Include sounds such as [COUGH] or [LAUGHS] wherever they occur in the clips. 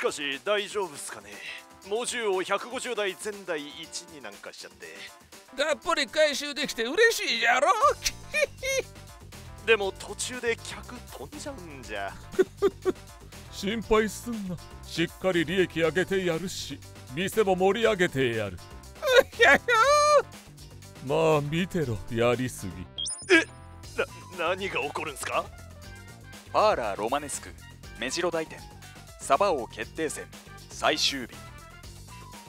しかし大丈夫っすかね。猛獣を150台前代1になんかしちゃって。がっぽり回収できて嬉しいじゃろ。[LAUGHS] でも途中で客飛んじゃうんじゃ。[LAUGHS] 心配すんな。しっかり利益上げてやるし。店も盛り上げてやる。ひゃひまあ見てろ。やりすぎ。えな何が起こるんすか？パーラーロマネスク。目白大店サバ王決定戦最終日。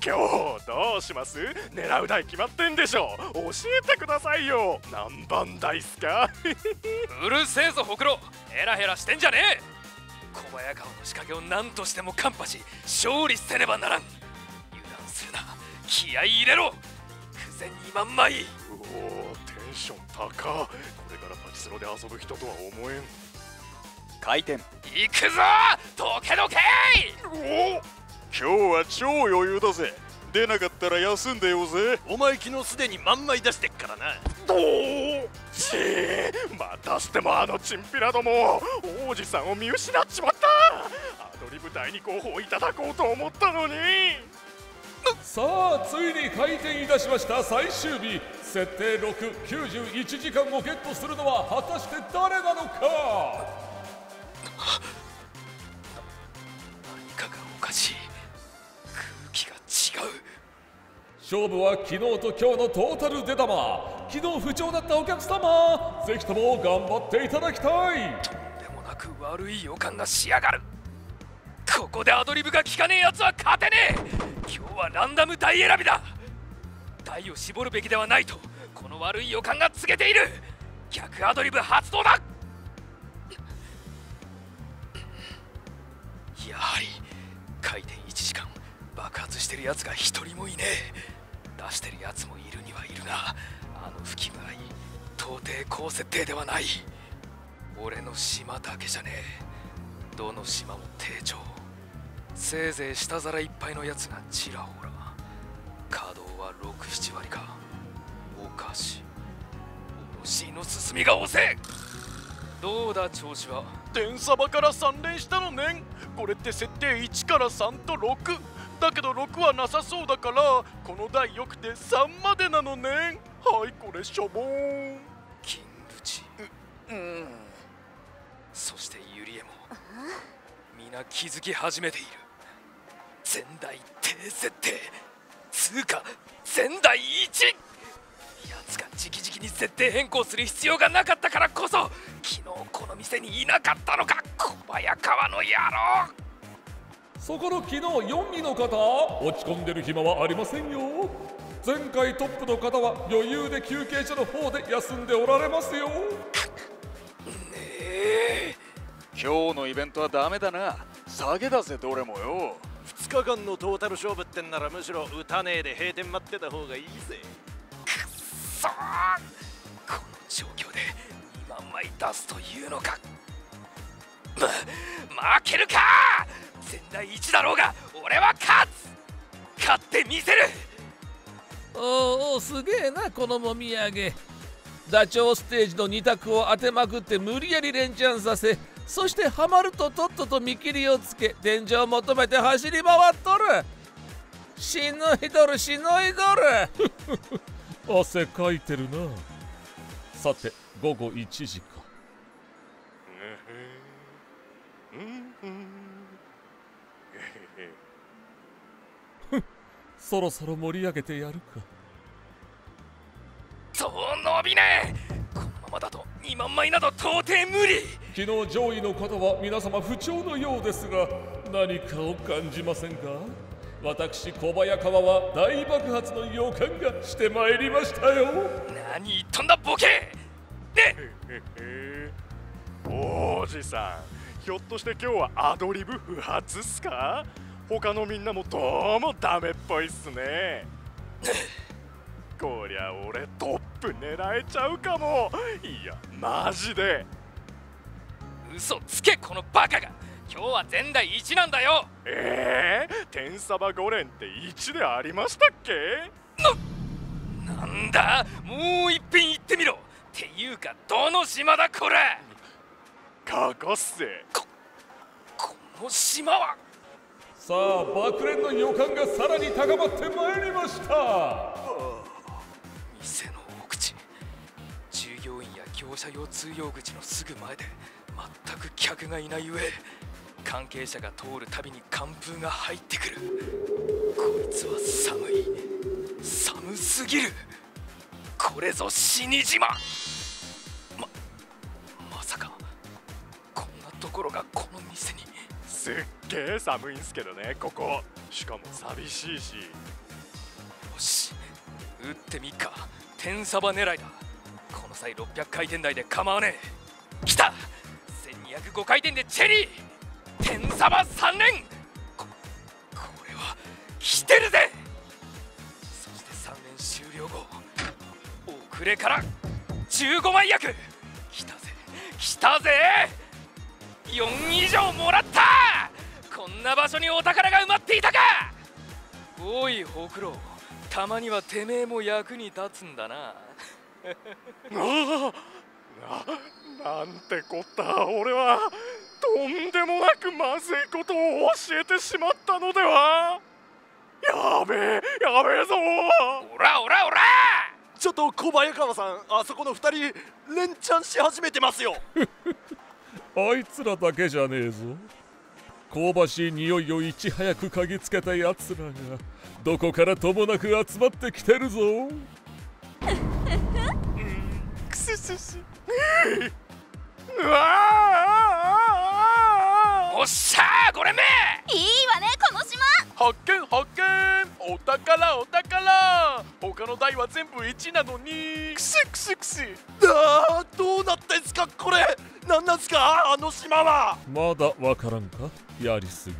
今日どうします？狙う台決まってんでしょ教えてくださいよ。何番台っすか？うるせえぞほくろ。ヘラヘラしてんじゃねえ。小早川の仕掛けを何としてもカンパし勝利せねばならん。油断するな。気合い入れろ。苦戦2万枚おおテンション高。これからパチスロで遊ぶ人とは思えん開店行くぞ！溶けどけおお今日は超余裕だぜ。出なかったら休んでよぜ。お前昨日すでに万枚出してっからな。どう？ちー！またしてもあのチンピラども王子さんを見失っちまった。アドリブ第2候補いただこうと思ったのに。さあついに開店いたしました最終日。設定691時間をゲットするのは果たして誰なのか？勝負は昨日と今日のトータル出玉。昨日不調だったお客様ぜひとも頑張っていただきたい。とんでもなく悪い予感がしやがる。ここでアドリブが効かねえやつは勝てねえ。今日はランダム台選びだ。台を絞るべきではないとこの悪い予感が告げている。逆アドリブ発動だやはり回転1時間爆発してるやつが一人もいねえ。出してるやつもいるにはいるがあの吹き具合到底高設定ではない。俺の島だけじゃねえ。どの島も低調。せいぜい下皿いっぱいのやつがちらほら。稼働は67割か。おかしい。おろしの進みが遅え。どうだ調子は。点サバから3連したのねこれって設定1から3と6だけど6はなさそうだからこの台よくて3までなのね。はいこれしょぼーん。キングチうん。そしてユリエも皆気づき始めている。前代低設定通過前代1やつが直々に設定変更する必要がなかったからこそ昨日この店にいなかったのか小早川の野郎そこの昨日4位の方落ち込んでる暇はありませんよ。前回トップの方は余裕で休憩所の方で休んでおられますよ。ええ今日のイベントはダメだな。下げだぜどれもよ。2日間のトータル勝負ってんならむしろ打たねえで閉店待ってた方がいいぜ。そーこの状況で2万枚出すというのか。ま負けるか！前代一だろうが！俺は勝つ！勝ってみせる！おおすげえなこのもみあげ。ダチョウステージの2択を当てまくって無理やり連チャンさせそしてハマるととっとと見切りをつけ天井を求めて走り回っとる。しのいどるしのいどる。[LAUGHS] 汗かいてるな。さて午後1時。かそろそろ盛り上げてやるか。そう伸びね。えこのままだと2万枚など到底無理。昨日上位の方は皆様不調のようですが何かを感じませんか？私小早川は大爆発の予感がしてまいりましたよ。何言っとんだボケ。で王子さん。ひょっとして今日はアドリブ不発っすか？他のみんなもどうもダメっぽいっすね。[LAUGHS] こりゃ俺トップ狙えちゃうかも。いやマジで。嘘つけこのバカが。今日は前代一なんだよ。えー、天サバ5連って1でありましたっけ？なんだ？もういっぺん言ってみろ。っていうかどの島だこれ？過去っすこの島はさあ爆連の予感がさらに高まってまいりました。店の奥地従業員や業者用通用口のすぐ前で全く客がいない上関係者が通るたびに寒風が入ってくる。こいつは寒い寒すぎる。これぞ死に島。ままさかこんなところがこのすっげえ寒いんすけどねここ。しかも寂しいし。よし打ってみっか。天サバ狙いだ。この際600回転台で構わねえ。来た。1205回転でチェリー。天サバ3連。ここれは来てるぜ。そして3連終了後遅れから15枚役来たぜ。来たぜ。4以上もらった。んな場所にお宝が埋まっていたか！おいほくろ。たまにはてめえも役に立つんだな。あななんてこった。俺はとんでもなくまずいことを教えてしまったのでは。やべえやべえぞ。おらおらおら！ちょっと小早川さんあそこの2人連チャンし始めてますよ。[LAUGHS] あいつらだけじゃねえぞ香ばしい匂いをいち早く嗅ぎつけたやつらがどこからともなく集まってきてるぞ。くすすすうわおっしゃーこれめ！いいわねこの島。発見発見！お宝お宝！他の台は全部1なのに。くしくしくしあーどうなってんすかこれ！なんなんすかあの島は！まだわからんか？やりすぎ。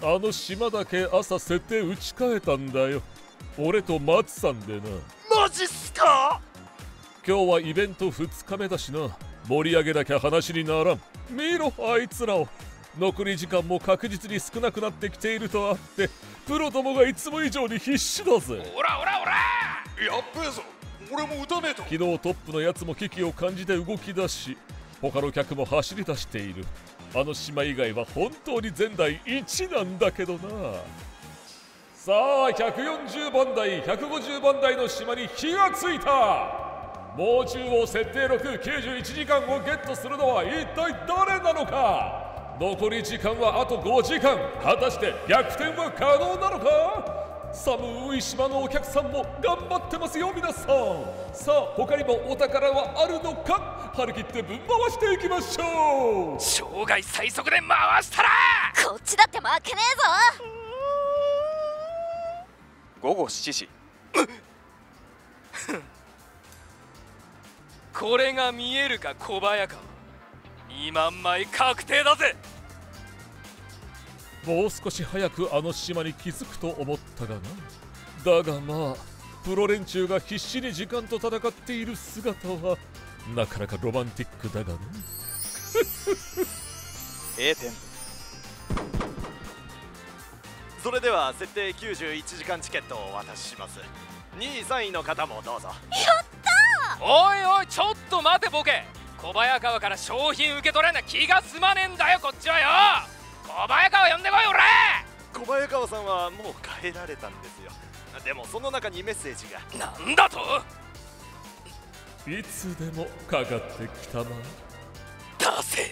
あの島だけ朝設定打ち替えたんだよ。俺と松さんでな。マジっすか？今日はイベント2日目だしな。盛り上げなきゃ話にならん。見ろあいつらを。残り時間も確実に少なくなってきているとあってプロどもがいつも以上に必死だぜ。おらおらおら！やっべえぞ。俺も撃たねえと。昨日トップのやつも危機を感じて動き出し他の客も走り出しているあの島以外は本当に前代1なんだけどな。さあ140番台150番台の島に火がついた。もう中央設定691時間をゲットするのは一体誰なのか。残り時間はあと5時間。果たして逆転は可能なのか？寒い島のお客さんも頑張ってますよ皆さん。さあ他にもお宝はあるのか？張り切ってぶん回していきましょう。生涯最速で回したら！こっちだって負けねえぞ。午後7時。これが見えるか小早川。2万枚確定だぜもう少し早くあの島に気づくと思ったがな。だがまあプロ連中が必死に時間と戦っている姿はなかなかロマンティックだがな。A [LAUGHS] 点。それでは設定91時間チケットをお渡しします。2位3位の方もどうぞ。おいおいちょっと待てボケ。小早川から商品受け取れな気が済まねえんだよこっちはよ小早川呼んでこい俺！小早川さんはもう帰られたんですよ。でもその中にメッセージが。なんだと？いつでもかかってきたま出せ！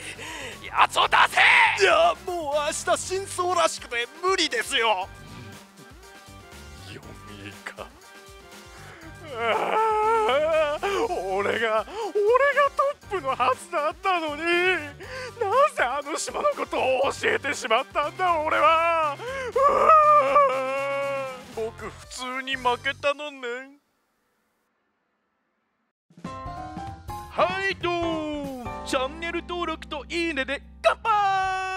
やつを出せ！いやもう明日真相らしくて無理ですよ。読みか俺が俺がトップのはずだったのに。なぜあの島のことを教えてしまったんだ俺は。僕普通に負けたのね。はいどーチャンネル登録といいねで乾杯